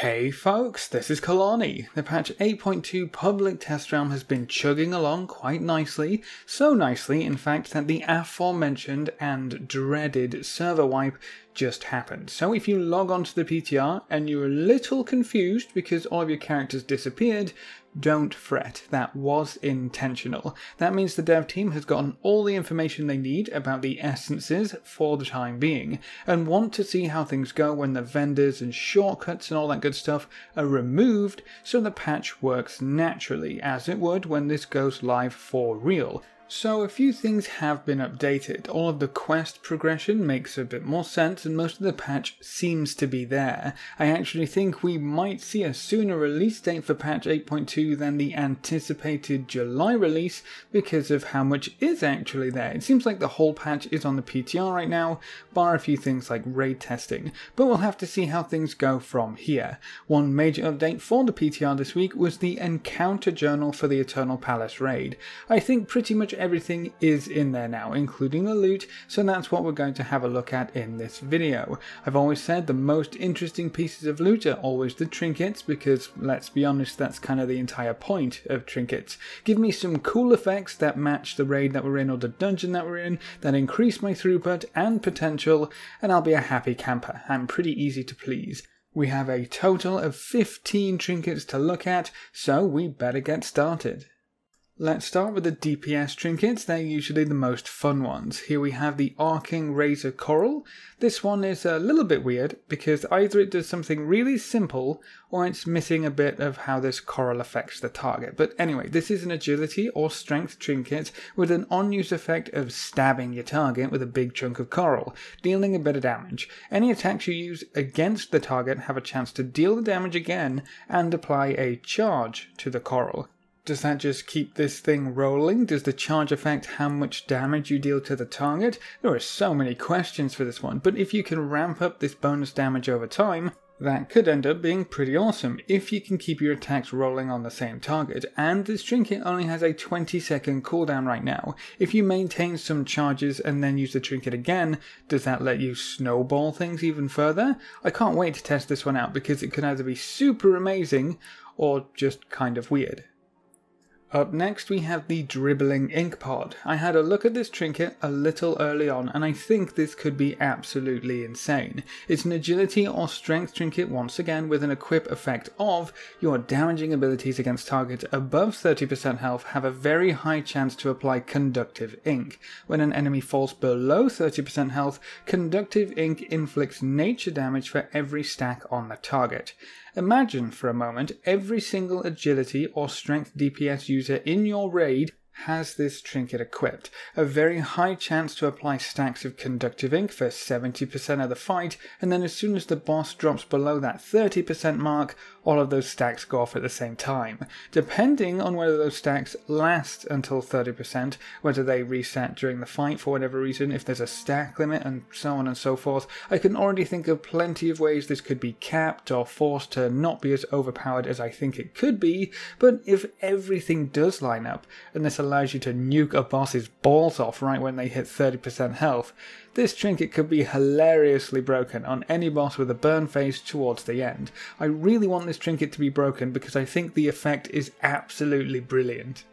Hey folks, this is Kelani. The patch 8.2 public test realm has been chugging along quite nicely, so nicely in fact that the aforementioned and dreaded server wipe just happened. So if you log onto the PTR and you're a little confused because all of your characters disappeared, don't fret, that was intentional. That means the dev team has gotten all the information they need about the essences for the time being, and want to see how things go when the vendors and shortcuts and all that good stuff are removed so the patch works naturally, as it would when this goes live for real. So a few things have been updated. All of the quest progression makes a bit more sense and most of the patch seems to be there. I actually think we might see a sooner release date for patch 8.2 than the anticipated July release because of how much is actually there. It seems like the whole patch is on the PTR right now, bar a few things like raid testing, but we'll have to see how things go from here. One major update for the PTR this week was the encounter journal for the Eternal Palace raid. I think pretty much everything is in there now, including the loot, so that's what we're going to have a look at in this video. I've always said the most interesting pieces of loot are always the trinkets, because let's be honest, that's kind of the entire point of trinkets. Give me some cool effects that match the raid that we're in or the dungeon that we're in, that increase my throughput and potential, and I'll be a happy camper. I'm pretty easy to please. We have a total of 15 trinkets to look at, so we better get started. Let's start with the DPS trinkets, they're usually the most fun ones. Here we have the Arcing Razor Coral. This one is a little bit weird because either it does something really simple or it's missing a bit of how this coral affects the target. But anyway, this is an agility or strength trinket with an on-use effect of stabbing your target with a big chunk of coral, dealing a bit of damage. Any attacks you use against the target have a chance to deal the damage again and apply a charge to the coral. Does that just keep this thing rolling? Does the charge affect how much damage you deal to the target? There are so many questions for this one, but if you can ramp up this bonus damage over time, that could end up being pretty awesome if you can keep your attacks rolling on the same target, and this trinket only has a 20 second cooldown right now. If you maintain some charges and then use the trinket again, does that let you snowball things even further? I can't wait to test this one out because it could either be super amazing or just kind of weird. Up next we have the Dribbling Ink Pod. I had a look at this trinket a little early on and I think this could be absolutely insane. It's an agility or strength trinket once again with an equip effect of your damaging abilities against targets above 30% health have a very high chance to apply conductive ink. When an enemy falls below 30% health, conductive ink inflicts nature damage for every stack on the target. Imagine for a moment every single agility or strength DPS user in your raid has this trinket equipped. A very high chance to apply stacks of conductive ink for 70% of the fight, and then as soon as the boss drops below that 30% mark, all of those stacks go off at the same time. Depending on whether those stacks last until 30%, whether they reset during the fight for whatever reason, if there's a stack limit, and so on and so forth, I can already think of plenty of ways this could be capped or forced to not be as overpowered as I think it could be, but if everything does line up, and this allows you to nuke a boss's balls off right when they hit 30% health, this trinket could be hilariously broken on any boss with a burn phase towards the end. I really want this trinket to be broken because I think the effect is absolutely brilliant.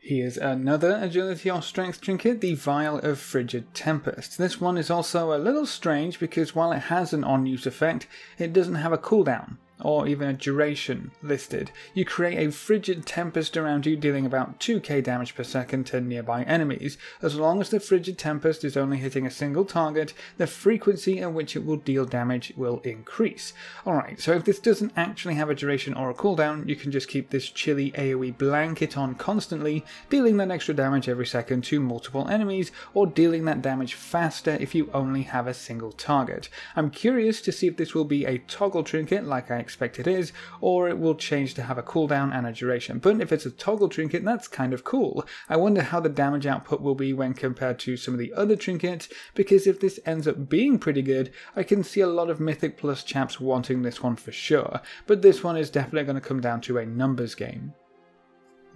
Here's another agility or strength trinket, the Vial of Frigid Tempest. This one is also a little strange because while it has an on-use effect, it doesn't have a cooldown or even a duration listed. You create a frigid tempest around you, dealing about 2k damage per second to nearby enemies. As long as the frigid tempest is only hitting a single target, the frequency at which it will deal damage will increase. Alright, so if this doesn't actually have a duration or a cooldown, you can just keep this chilly AoE blanket on constantly, dealing that extra damage every second to multiple enemies, or dealing that damage faster if you only have a single target. I'm curious to see if this will be a toggle trinket like I expect it is, or it will change to have a cooldown and a duration. But if it's a toggle trinket, that's kind of cool. I wonder how the damage output will be when compared to some of the other trinkets, because if this ends up being pretty good, I can see a lot of Mythic Plus chaps wanting this one for sure. But this one is definitely going to come down to a numbers game.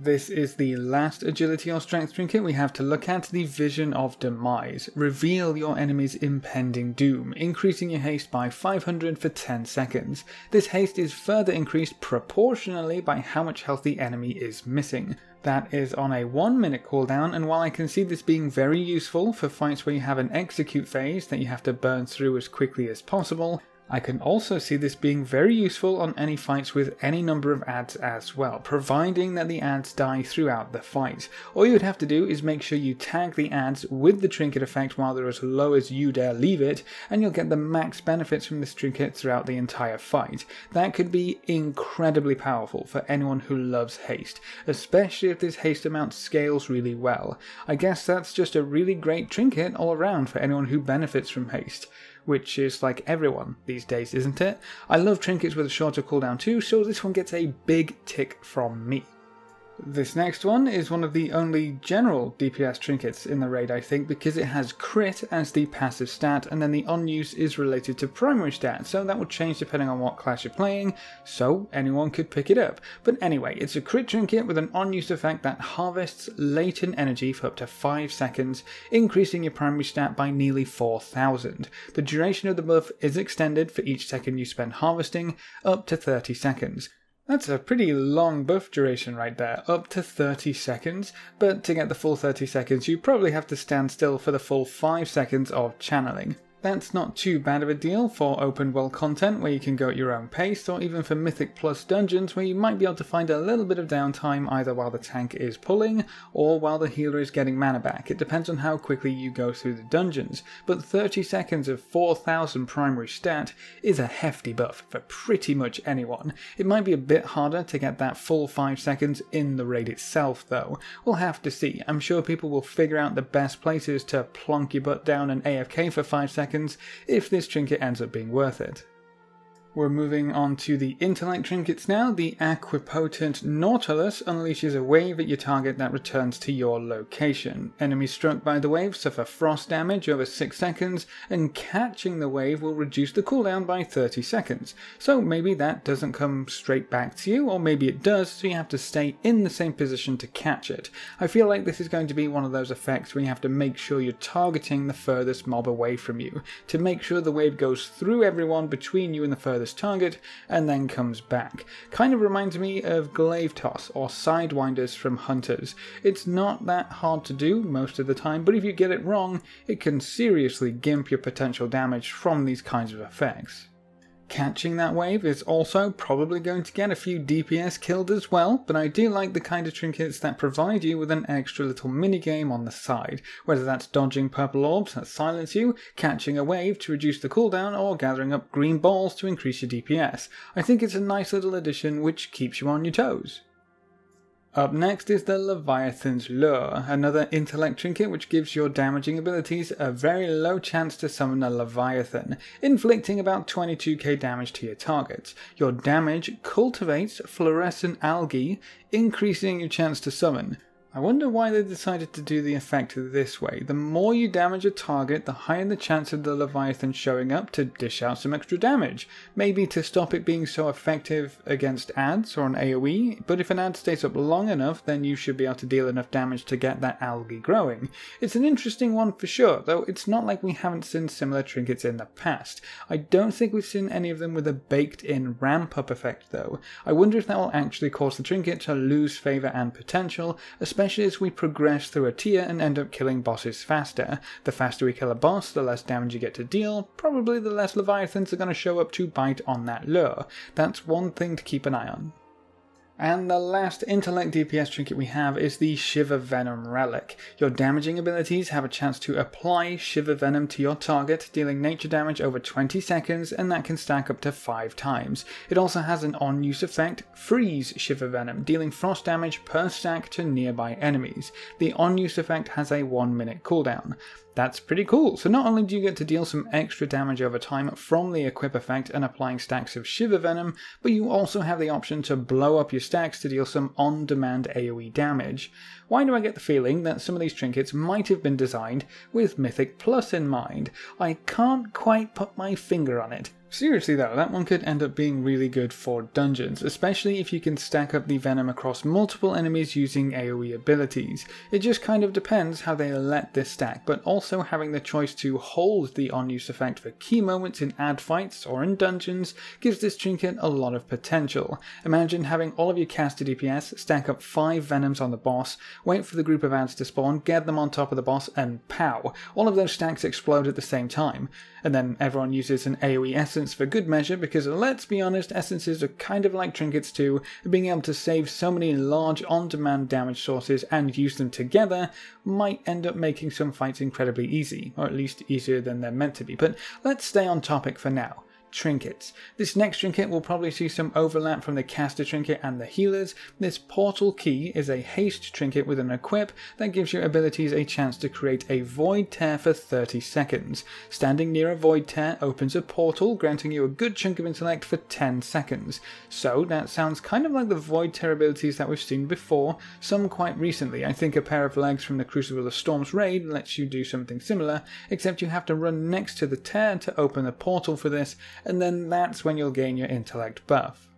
This is the last agility or strength trinket we have to look at, the Vision of Demise. Reveal your enemy's impending doom, increasing your haste by 500 for 10 seconds. This haste is further increased proportionally by how much health the enemy is missing. That is on a 1 minute cooldown, and while I can see this being very useful for fights where you have an execute phase that you have to burn through as quickly as possible, I can also see this being very useful on any fights with any number of ads as well, providing that the ads die throughout the fight. All you would have to do is make sure you tag the ads with the trinket effect while they're as low as you dare leave it, and you'll get the max benefits from this trinket throughout the entire fight. That could be incredibly powerful for anyone who loves haste, especially if this haste amount scales really well. I guess that's just a really great trinket all around for anyone who benefits from haste which is like everyone these days, isn't it? I love trinkets with a shorter cooldown too, so this one gets a big tick from me. This next one is one of the only general DPS trinkets in the raid I think because it has crit as the passive stat and then the on use is related to primary stat so that would change depending on what class you're playing so anyone could pick it up. But anyway it's a crit trinket with an on use effect that harvests latent energy for up to 5 seconds increasing your primary stat by nearly 4000. The duration of the buff is extended for each second you spend harvesting up to 30 seconds. That's a pretty long buff duration right there, up to 30 seconds, but to get the full 30 seconds you probably have to stand still for the full 5 seconds of channeling. That's not too bad of a deal for open world content where you can go at your own pace, or even for Mythic Plus dungeons where you might be able to find a little bit of downtime either while the tank is pulling or while the healer is getting mana back. It depends on how quickly you go through the dungeons, but 30 seconds of 4000 primary stat is a hefty buff for pretty much anyone. It might be a bit harder to get that full 5 seconds in the raid itself though. We'll have to see. I'm sure people will figure out the best places to plonk your butt down and AFK for 5 seconds seconds if this trinket ends up being worth it. We're moving on to the intellect trinkets now. The Equipotent Nautilus unleashes a wave at your target that returns to your location. Enemies struck by the wave suffer frost damage over 6 seconds, and catching the wave will reduce the cooldown by 30 seconds. So maybe that doesn't come straight back to you, or maybe it does, so you have to stay in the same position to catch it. I feel like this is going to be one of those effects where you have to make sure you're targeting the furthest mob away from you, to make sure the wave goes through everyone between you and the furthest furthest target and then comes back. Kind of reminds me of glaive toss or sidewinders from hunters. It's not that hard to do most of the time, but if you get it wrong, it can seriously gimp your potential damage from these kinds of effects. Catching that wave is also probably going to get a few DPS killed as well, but I do like the kind of trinkets that provide you with an extra little minigame on the side, whether that's dodging purple orbs that silence you, catching a wave to reduce the cooldown, or gathering up green balls to increase your DPS. I think it's a nice little addition which keeps you on your toes. Up next is the Leviathan's Lure, another intellect trinket which gives your damaging abilities a very low chance to summon a Leviathan, inflicting about 22k damage to your targets. Your damage cultivates fluorescent algae, increasing your chance to summon. I wonder why they decided to do the effect this way. The more you damage a target, the higher the chance of the Leviathan showing up to dish out some extra damage. Maybe to stop it being so effective against ads or an AoE, but if an ad stays up long enough, then you should be able to deal enough damage to get that algae growing. It's an interesting one for sure, though it's not like we haven't seen similar trinkets in the past. I don't think we've seen any of them with a baked in ramp up effect though. I wonder if that will actually cause the trinket to lose favour and potential, especially especially as we progress through a tier and end up killing bosses faster. The faster we kill a boss, the less damage you get to deal, probably the less leviathans are going to show up to bite on that lure. That's one thing to keep an eye on. And the last intellect DPS trinket we have is the Shiver Venom Relic. Your damaging abilities have a chance to apply Shiver Venom to your target, dealing nature damage over 20 seconds, and that can stack up to 5 times. It also has an on-use effect, Freeze Shiver Venom, dealing frost damage per stack to nearby enemies. The on-use effect has a 1 minute cooldown. That's pretty cool. So not only do you get to deal some extra damage over time from the equip effect and applying stacks of Shiver Venom, but you also have the option to blow up your stacks to deal some on-demand AoE damage. Why do I get the feeling that some of these trinkets might have been designed with Mythic Plus in mind? I can't quite put my finger on it, Seriously though, that one could end up being really good for dungeons, especially if you can stack up the venom across multiple enemies using AoE abilities. It just kind of depends how they let this stack, but also having the choice to hold the on-use effect for key moments in ad fights or in dungeons gives this trinket a lot of potential. Imagine having all of your casted DPS stack up 5 venoms on the boss, wait for the group of ads to spawn, get them on top of the boss, and pow! All of those stacks explode at the same time. And then everyone uses an AoE essence for good measure because let's be honest, essences are kind of like trinkets too. Being able to save so many large on demand damage sources and use them together might end up making some fights incredibly easy, or at least easier than they're meant to be. But let's stay on topic for now trinkets. This next trinket will probably see some overlap from the caster trinket and the healers. This portal key is a haste trinket with an equip that gives your abilities a chance to create a void tear for 30 seconds. Standing near a void tear opens a portal, granting you a good chunk of intellect for 10 seconds. So that sounds kind of like the void tear abilities that we've seen before, some quite recently. I think a pair of legs from the Crucible of Storms raid lets you do something similar, except you have to run next to the tear to open the portal for this, and then that's when you'll gain your intellect buff.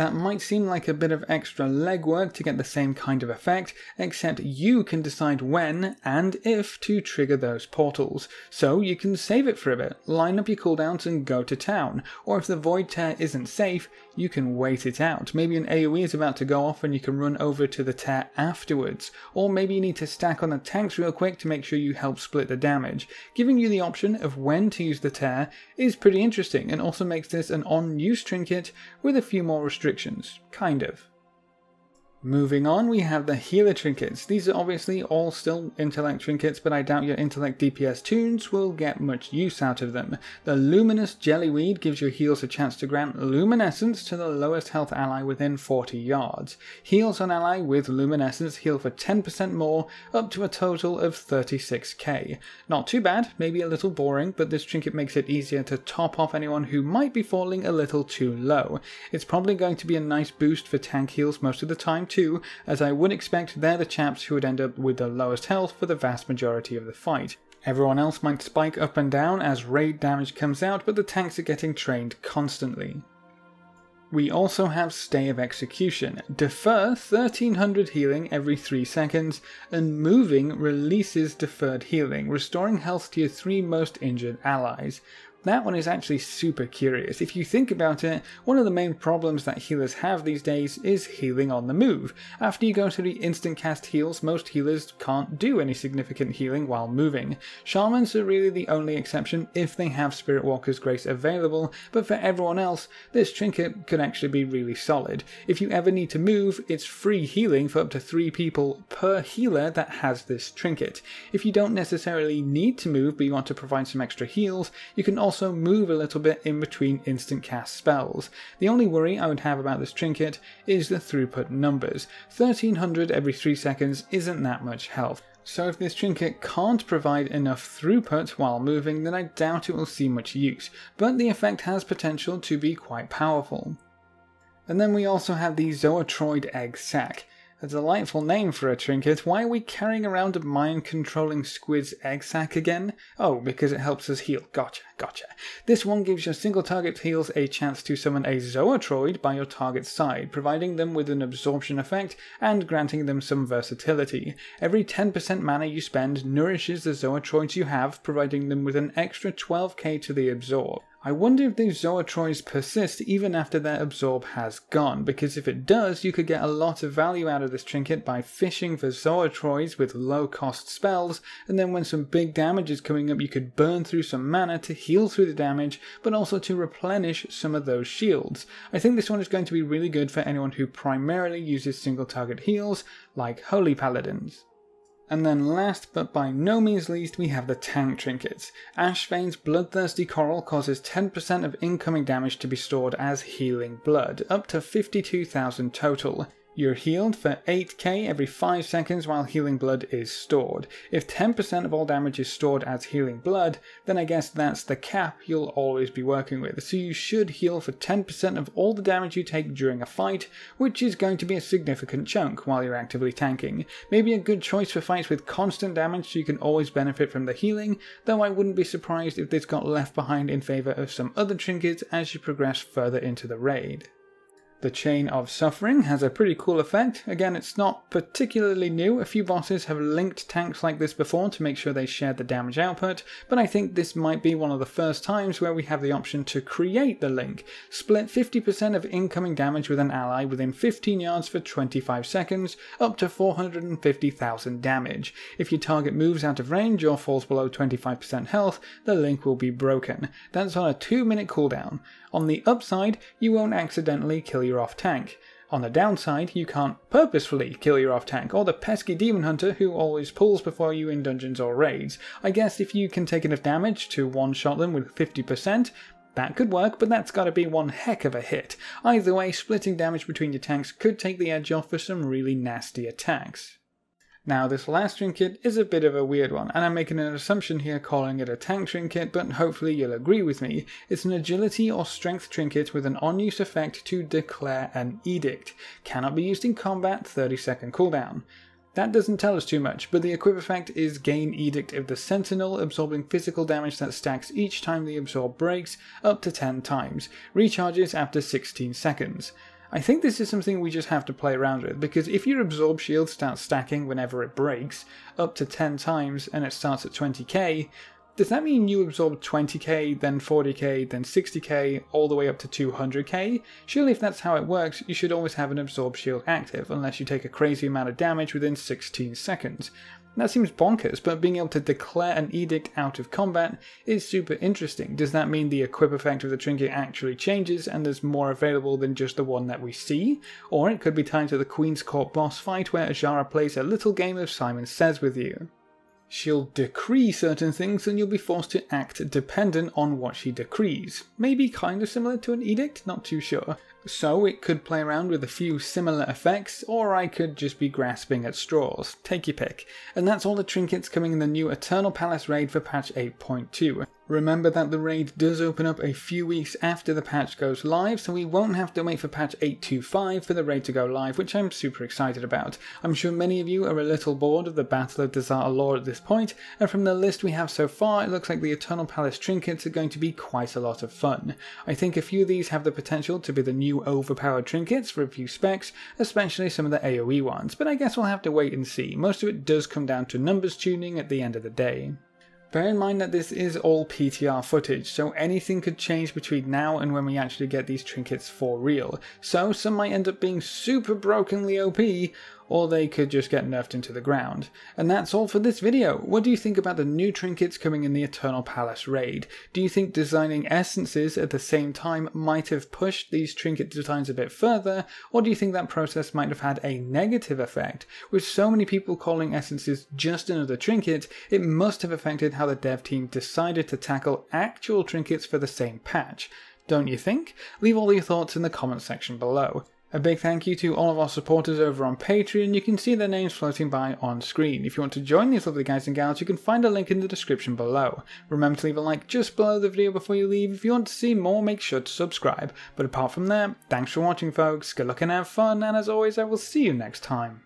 That might seem like a bit of extra legwork to get the same kind of effect, except you can decide when and if to trigger those portals. So you can save it for a bit, line up your cooldowns and go to town. Or if the Void Tear isn't safe, you can wait it out. Maybe an AoE is about to go off and you can run over to the tear afterwards. Or maybe you need to stack on the tanks real quick to make sure you help split the damage. Giving you the option of when to use the tear is pretty interesting and also makes this an on-use trinket with a few more restrictions restrictions, kind of. Moving on, we have the healer trinkets. These are obviously all still intellect trinkets, but I doubt your intellect DPS tunes will get much use out of them. The luminous jellyweed gives your heals a chance to grant luminescence to the lowest health ally within 40 yards. Heals on ally with luminescence heal for 10% more, up to a total of 36k. Not too bad, maybe a little boring, but this trinket makes it easier to top off anyone who might be falling a little too low. It's probably going to be a nice boost for tank heals most of the time too, as I would expect they're the chaps who would end up with the lowest health for the vast majority of the fight. Everyone else might spike up and down as raid damage comes out, but the tanks are getting trained constantly. We also have Stay of Execution. Defer 1300 healing every 3 seconds, and moving releases deferred healing, restoring health to your 3 most injured allies. That one is actually super curious. If you think about it, one of the main problems that healers have these days is healing on the move. After you go through the instant cast heals, most healers can't do any significant healing while moving. Shamans are really the only exception if they have Spirit Walker's Grace available, but for everyone else, this trinket could actually be really solid. If you ever need to move, it's free healing for up to 3 people per healer that has this trinket. If you don't necessarily need to move but you want to provide some extra heals, you can also also move a little bit in between instant cast spells. The only worry I would have about this trinket is the throughput numbers. 1300 every 3 seconds isn't that much health. So if this trinket can't provide enough throughput while moving, then I doubt it will see much use, but the effect has potential to be quite powerful. And then we also have the Zoatroid Egg Sac. A delightful name for a trinket. Why are we carrying around a mind controlling squid's egg sac again? Oh, because it helps us heal. Gotcha, gotcha. This one gives your single target heals a chance to summon a Zoatroid by your target's side, providing them with an absorption effect and granting them some versatility. Every 10% mana you spend nourishes the Zoatroids you have, providing them with an extra 12k to the absorb. I wonder if these Zoatroids persist even after their absorb has gone, because if it does, you could get a lot of value out of this trinket by fishing for Zoatroids with low cost spells, and then when some big damage is coming up, you could burn through some mana to heal through the damage, but also to replenish some of those shields. I think this one is going to be really good for anyone who primarily uses single target heals, like Holy Paladins. And then last but by no means least, we have the tank trinkets. Ashvane's Bloodthirsty Coral causes 10% of incoming damage to be stored as healing blood, up to 52,000 total. You're healed for 8k every 5 seconds while healing blood is stored. If 10% of all damage is stored as healing blood, then I guess that's the cap you'll always be working with. So you should heal for 10% of all the damage you take during a fight, which is going to be a significant chunk while you're actively tanking. Maybe a good choice for fights with constant damage so you can always benefit from the healing, though I wouldn't be surprised if this got left behind in favour of some other trinkets as you progress further into the raid. The Chain of Suffering has a pretty cool effect. Again, it's not particularly new. A few bosses have linked tanks like this before to make sure they share the damage output, but I think this might be one of the first times where we have the option to create the link. Split 50% of incoming damage with an ally within 15 yards for 25 seconds, up to 450,000 damage. If your target moves out of range or falls below 25% health, the link will be broken. That's on a 2 minute cooldown. On the upside, you won't accidentally kill your off tank. On the downside, you can't purposefully kill your off tank, or the pesky demon hunter who always pulls before you in dungeons or raids. I guess if you can take enough damage to one shot them with 50%, that could work, but that's gotta be one heck of a hit. Either way, splitting damage between your tanks could take the edge off for some really nasty attacks. Now this last trinket is a bit of a weird one, and I'm making an assumption here calling it a tank trinket, but hopefully you'll agree with me. It's an agility or strength trinket with an on-use effect to declare an edict. Cannot be used in combat, 30 second cooldown. That doesn't tell us too much, but the equip effect is Gain Edict of the Sentinel, absorbing physical damage that stacks each time the absorb breaks, up to 10 times, recharges after 16 seconds. I think this is something we just have to play around with, because if your absorb shield starts stacking whenever it breaks, up to 10 times, and it starts at 20k, does that mean you absorb 20k, then 40k, then 60k, all the way up to 200k? Surely if that's how it works, you should always have an absorb shield active, unless you take a crazy amount of damage within 16 seconds. That seems bonkers, but being able to declare an edict out of combat is super interesting. Does that mean the equip effect of the trinket actually changes and there's more available than just the one that we see? Or it could be tied to the Queen's Court boss fight where Azshara plays a little game of Simon Says with you. She'll decree certain things and you'll be forced to act dependent on what she decrees. Maybe kind of similar to an edict, not too sure. So it could play around with a few similar effects, or I could just be grasping at straws. Take your pick. And that's all the trinkets coming in the new Eternal Palace raid for patch 8.2. Remember that the raid does open up a few weeks after the patch goes live, so we won't have to wait for patch 8.2.5 for the raid to go live, which I'm super excited about. I'm sure many of you are a little bored of the Battle of Dazar'alor lore at this point, and from the list we have so far, it looks like the Eternal Palace trinkets are going to be quite a lot of fun. I think a few of these have the potential to be the new overpowered trinkets for a few specs, especially some of the AoE ones, but I guess we'll have to wait and see. Most of it does come down to numbers tuning at the end of the day. Bear in mind that this is all PTR footage, so anything could change between now and when we actually get these trinkets for real. So some might end up being super brokenly OP, or they could just get nerfed into the ground. And that's all for this video. What do you think about the new trinkets coming in the Eternal Palace raid? Do you think designing essences at the same time might have pushed these trinket designs a bit further, or do you think that process might have had a negative effect? With so many people calling essences just another trinket, it must have affected how the dev team decided to tackle actual trinkets for the same patch. Don't you think? Leave all your thoughts in the comments section below. A big thank you to all of our supporters over on Patreon. You can see their names floating by on screen. If you want to join these lovely guys and gals, you can find a link in the description below. Remember to leave a like just below the video before you leave. If you want to see more, make sure to subscribe. But apart from that, thanks for watching folks, good luck and have fun, and as always I will see you next time.